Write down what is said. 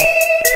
you